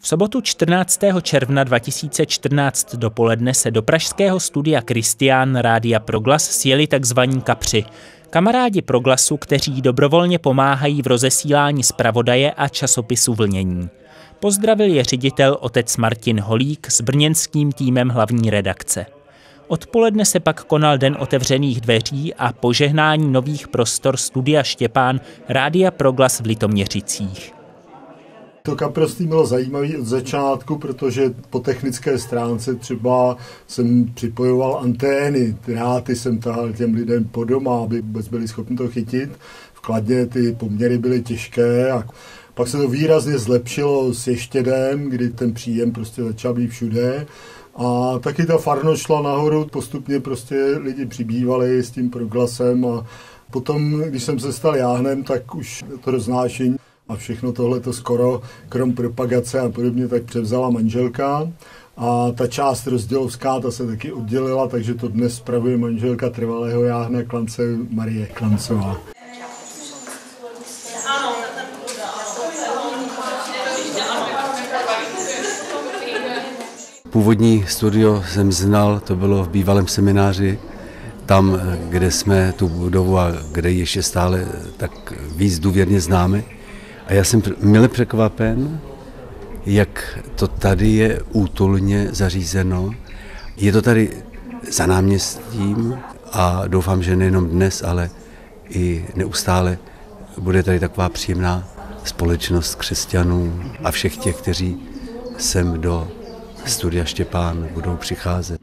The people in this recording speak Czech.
V sobotu 14. června 2014 dopoledne se do pražského studia Kristián Rádia Proglas sjeli tzv. kapři. Kamarádi Proglasu, kteří dobrovolně pomáhají v rozesílání zpravodaje a časopisu Vlnění. Pozdravil je ředitel otec Martin Holík s brněnským týmem hlavní redakce. Odpoledne se pak konal Den otevřených dveří a požehnání nových prostor studia Štěpán Rádia Proglas v Litoměřicích. To kaproství bylo zajímavé od začátku, protože po technické stránce třeba jsem připojoval antény, dráty jsem tahal těm lidem po doma, aby vůbec byli schopni to chytit. V Kladně ty poměry byly těžké a pak se to výrazně zlepšilo s ještědem, kdy ten příjem prostě začal být všude. A taky ta farnost šla nahoru, postupně prostě lidi přibývali s tím proglasem a potom, když jsem se stal jáhnem, tak už to roznášení a všechno tohle to skoro, krom propagace a podobně, tak převzala manželka. A ta část rozdělovská, ta se taky oddělila, takže to dnes spravuje manželka trvalého jáhne klance Marie Klancová. Původní studio jsem znal, to bylo v bývalém semináři, tam, kde jsme tu budovu a kde ještě stále tak víc důvěrně známe. A já jsem mile překvapen, jak to tady je útulně zařízeno. Je to tady za náměstím a doufám, že nejenom dnes, ale i neustále bude tady taková příjemná společnost křesťanů a všech těch, kteří sem do studia Štěpán budou přicházet.